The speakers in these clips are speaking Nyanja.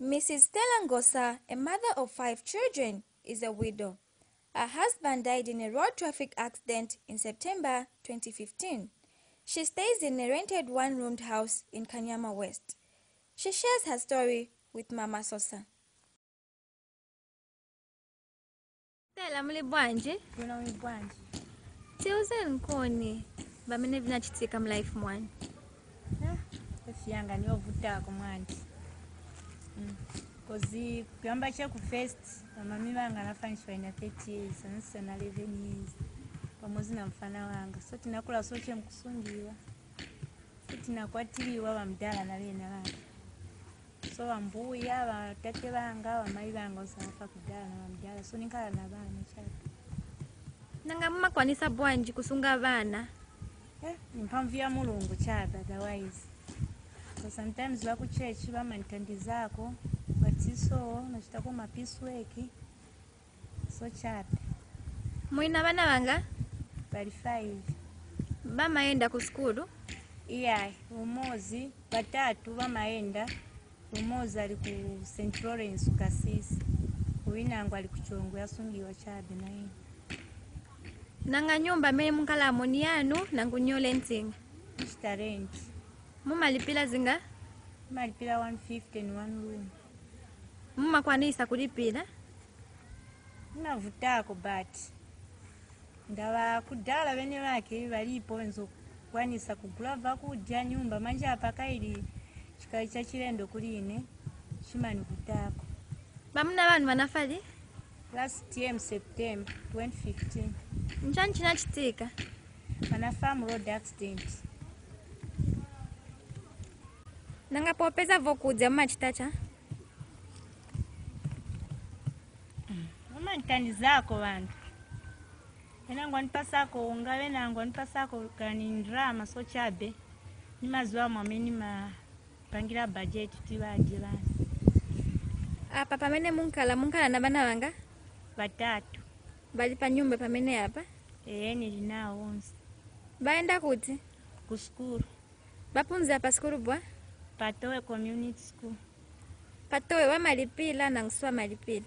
Mrs. Stella Ngosa, a mother of five children, is a widow. Her husband died in a road traffic accident in September 2015. She stays in a rented one-roomed house in Kanyama West. She shares her story with Mama Sosa. Stella muli bwanji Bwino uli bwanji tiuzeni nkoni pamene vinachitika mu life mwanu efi yanga niyovutako mwanji Kozi kuyamba cheku first amami vanga anafanishwa ina 30 years anisana 11 years. Pamodzi na mfana wanga. So tinakula soche mkusungiwa so tinakwatiliwa vamdala na vena vanga so vambuya vatate vanga vamai vanga usanafa kudala na vamdala so ninkhala na vana chapo nanga mumakwanisa bwanji kusunga vana Eh, ni mphamvu ya mulungu chabe otherwise so sometimes vakuchechi vamanithandizako batiso nachitako mapeace work so chabe mwina vana vanga bali five. Vamayenda ku sukulu iyayi umozi batatu vamaenda umozi ali ku st lawrence kasisi uwinango ali kuchongo yasungiwa chabe naye nanga nyumba amene munkalamo ni yanu nangunyole mtsinga chita rent mumalipira zinga? Imalipira 150 ni one room mumakwanisa kulipira inavutako but ndava kudala vene vake valipo wenzokwanisa kugula vakudya nyumba manje apa kaili chikali cha chilendo kuline chimanivutako vamuna vanhu vanafali? Last year september 2015 nchani chinachitika vanafamu road accident nanga popeza vokudya mumachitacha vamanitandizako vantu. Enangu anipasako unga venango anipasako kani ndrama so chabe. Ni mazuva mwameni nimapangira bajeti tivadye vanhu apa pamene munkhala munkhala na vana vanga? Vatatu. Vali pa nyumba pamene apa? Ee nili nawo onse. Vaenda kuti? Ku skulu vapunzira pa sikulu bwa Patowe Community School. Patowe wamalipila na malipila. Wamalipila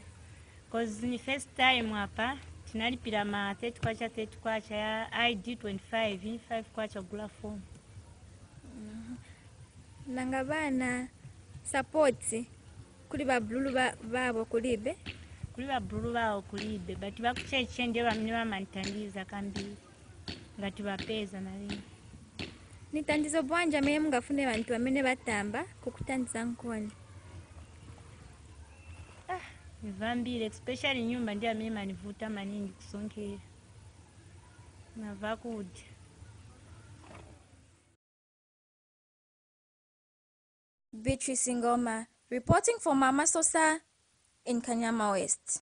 cause ni first time hapa tinalipila ma 30 kwacha 30 kwacha ya ID 25 5 kwacha gula form. Mhm. Nanga bana sapoti kuli babululu babo kulibe. Kuli babululu babo kulibe bati bakucheche ndio bamene kambi kambili ngati bapeza nalini ni tandizo bwanja amene mungafune vanthu amene vatamba kukutandiza nkoni nivambire especially nyumba ndi amene manivuta maningi kusonkhera navakudya Beatrice Ngoma reporting for Mama Sosa in Kanyama West.